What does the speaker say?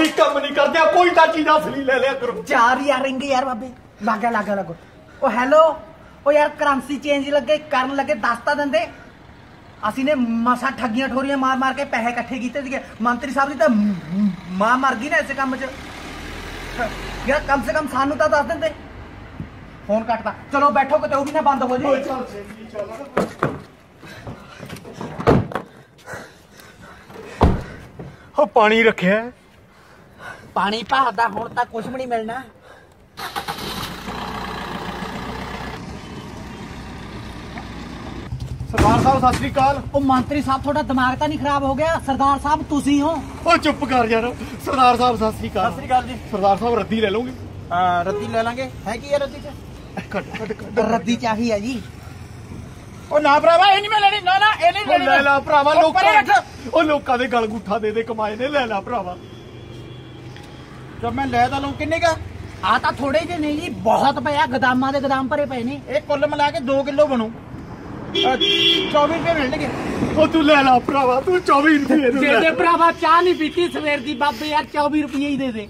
ਕੋਈ ਕੰਮ ਨਹੀਂ ਕਰਦੇ ਕੋਈ ਤਾਂ ਚੀਜ਼ ਅਸਲੀ ਲੈ ਲਿਆ ਕਰੋ। ਚਾਰ ਯਾਰ ਰਿੰਗ ਯਾਰ ਬਾਬੇ। ਲਾਗਾ ਲਾਗਾ ਲੱਗੋ। ਉਹ ਹੈਲੋ ਉਹ ਯਾਰ ਕਰੰਸੀ ਚੇਂਜ ਲੱਗੇ ਕਰਨ ਲੱਗੇ ਦੱਸ ਤਾਂ ਦਿੰਦੇ। ਅਸੀਂ ਨੇ ਮਸਾ ਠੱਗੀਆਂ ਠੋਰੀਆਂ ਮਾਰ ਮਾਰ ਕੇ ਪੈਸੇ ਇਕੱਠੇ ਕੀਤੇ ਸੀਗੇ। ਮੰਤਰੀ ਸਾਹਿਬ ਦੀ ਤਾਂ ਮ- ਮਰ ਗਈ ਨਾ ਇਸੇ ਕੰਮ 'ਚ। ਯਾਰ ਕਮ ਸੇ ਕਮ ਸਾਨੂੰ ਤਾਂ ਦੱਸ ਦਿੰਦੇ। ਫੋਨ ਕੱਟਦਾ। ਚਲੋ ਬੈਠੋ ਕਿਤੇ ਉਹ ਵੀ ਨਾ ਬੰਦ ਹੋ ਜੇ। ਚੱਲ ਸੇਠੀ ਚੱਲ। ਉਹ ਪਾਣੀ ਰੱਖਿਆ। ਪਾਣੀ ਭਾਦਾ ਹੁਣ ਤਾਂ ਕੁਝ ਵੀ ਨਹੀਂ ਮਿਲਣਾ। ਸਰਦਾਰ ਸਾਹਿਬ ਸਤਿ ਸ੍ਰੀ ਅਕਾਲ। ਉਹ ਮੰਤਰੀ ਸਾਹਿਬ ਤੁਹਾਡਾ ਦਿਮਾਗ ਤਾਂ ਨਹੀਂ ਖਰਾਬ ਹੋ ਗਿਆ? ਸਰਦਾਰ ਸਾਹਿਬ ਤੁਸੀਂ ਹੋ? ਉਹ ਚੁੱਪ ਕਰ ਯਾਰ। ਸਰਦਾਰ ਸਾਹਿਬ ਸਤਿ ਸ੍ਰੀ ਅਕਾਲ। ਸ੍ਰੀ ਅਕਾਲ ਜੀ। ਸਰਦਾਰ ਸਾਹਿਬ ਰੱਦੀ ਲੈ ਲਓਗੇ? ਹਾਂ ਰੱਦੀ ਲੈ ਲਾਂਗੇ। ਹੈ ਕੀ ਹੈ ਰੱਦੀ ਚ? ਕੱਟ ਕੱਟ ਰੱਦੀ ਚਾਹੀ ਹੈ ਜੀ। ਉਹ ਨਾ ਭਰਾਵਾ ਇਹ ਨਹੀਂ ਮੈਂ ਲੈਣੀ। ਨਾ ਨਾ ਇਹ ਨਹੀਂ ਉਹ ਲੈ ਲਾ ਭਰਾਵਾ ਲੋਕਾਂ। ਉਹ ਲੋਕਾਂ ਦੇ ਗਲ ਗੁੱਠਾ ਦੇ ਦੇ ਕਮਾਏ ਨੇ। ਲੈ ਲਾ ਭਰਾਵਾ। ਜਦ ਮੈਂ ਲੈ ਤਾਂ ਲਊਂ ਕਿੰਨੇ ਕਾ ਆ? ਤਾਂ ਥੋੜੇ ਜਿਹੇ ਨਹੀਂ ਜੀ ਬਹੁਤ ਪਿਆ ਗਦਾਮਾਂ ਦੇ ਗਦਾਮ ਭਰੇ ਪਏ ਨੇ। ਇਹ ਕੁੱਲ ਮਿਲਾ ਕੇ 2 ਕਿਲੋ ਬਣੂ। ਅਹ 24 ਰੁਪਏ ਮਿਲਣਗੇ। ਉਹ ਤੂੰ ਲੈ ਲਾ ਭਰਾਵਾ ਤੂੰ 24 ਰੁਪਏ ਨੂੰ ਦੇ ਲੈ। ਦੇ ਭਰਾਵਾ ਚਾਹ ਨਹੀਂ ਪੀਤੀ ਸਵੇਰ ਦੀ ਬਾਬੇ ਯਾਰ 24 ਰੁਪਏ ਹੀ ਦੇ ਦੇ।